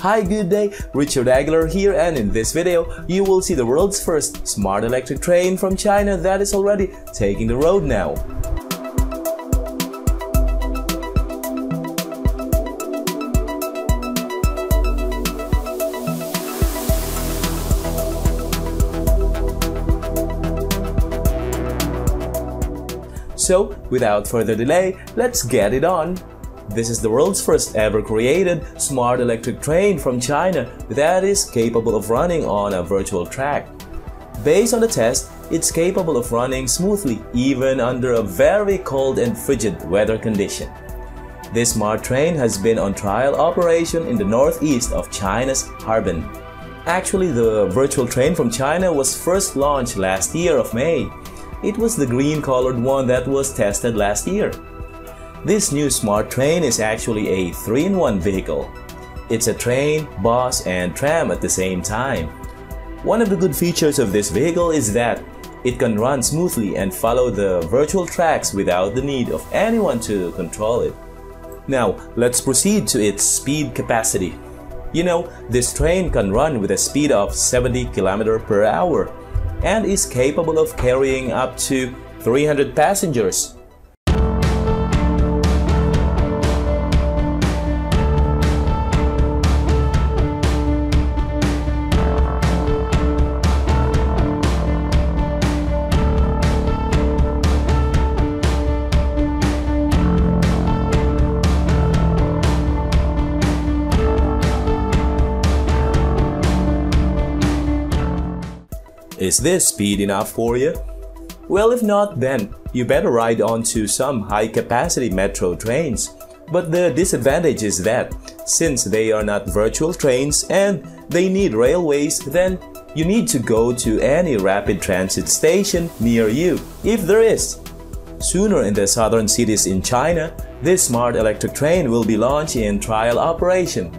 Hi, good day, Richard Aguilar here and in this video you will see the world's first smart electric train from China that is already taking the road now. So, without further delay, let's get it on! This is the world's first ever created smart electric train from China that is capable of running on a virtual track. Based on the test, it's capable of running smoothly even under a very cold and frigid weather condition. This smart train has been on trial operation in the northeast of China's Harbin. Actually, the virtual train from China was first launched last year of May. It was the green colored one that was tested last year. This new smart train is actually a 3-in-1 vehicle. It's a train, bus, and tram at the same time. One of the good features of this vehicle is that it can run smoothly and follow the virtual tracks without the need of anyone to control it. Now, let's proceed to its speed capacity. You know, this train can run with a speed of 70 km per hour and is capable of carrying up to 300 passengers Is this speed enough for you? Well, if not, then you better ride onto some high-capacity metro trains. But the disadvantage is that, since they are not virtual trains and they need railways, then you need to go to any rapid transit station near you, if there is. Sooner in the southern cities in China, this smart electric train will be launched in trial operation.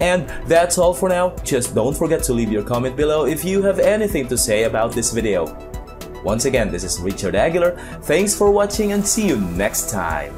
And that's all for now. Just don't forget to leave your comment below if you have anything to say about this video. Once again, this is Richard Aguilar. Thanks for watching and see you next time.